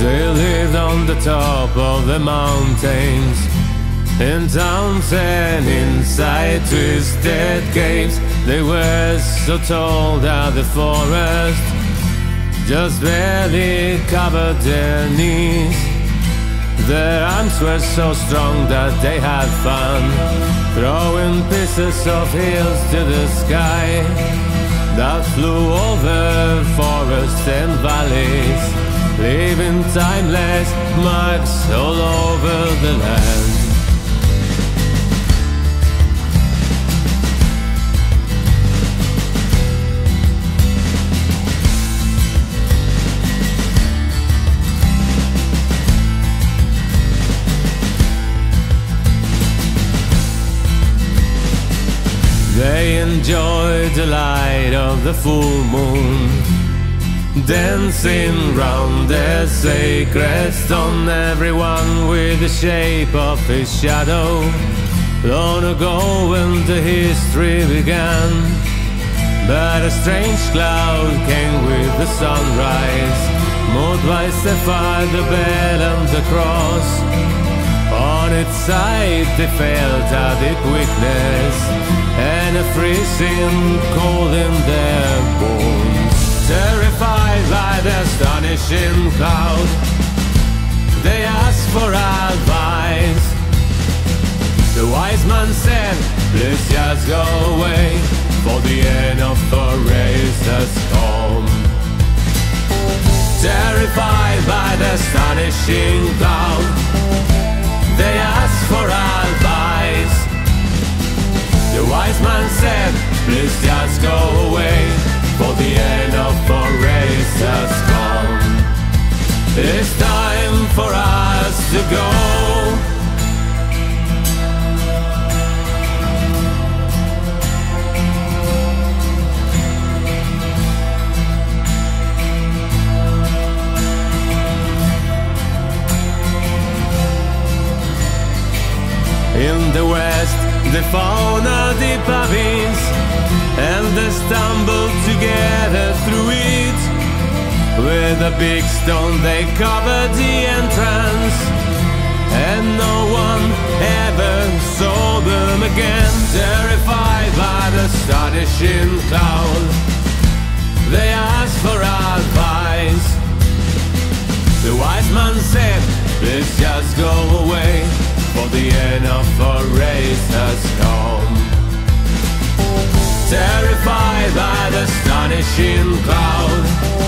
lived on the top of the mountains. In towns and inside twisted caves, they were so tall that the forest just barely covered their knees. Their arms were so strong that they had fun, throwing pieces of hills to the sky that flew over forests and valleys, leaving timeless marks all over the land. They enjoyed the light of the full moon, dancing round the sacred stone. Everyone with the shape of his shadow. Long ago, when the history began, but a strange cloud came with the sunrise, moved by Sephar, the bell and the cross. On its side they felt a deep weakness and a freezing cold in their bones. Terrified astonishing cloud, they asked for advice. The wise man said, please just go away, for the end of the race has come. Terrified by the astonishing cloud, they asked for advice. The wise man said, please just go away, for the end It's time for us to go. In the west, they found a deep abyss, and the stumbled With a big stone, they covered the entrance, and no one ever saw them again. Terrified by the astonishing cloud, they asked for advice. The wise man said, Please just go away, for the end of our race has come. Terrified by the astonishing cloud,